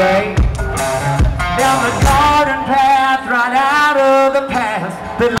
away down the garden path, right out of the past.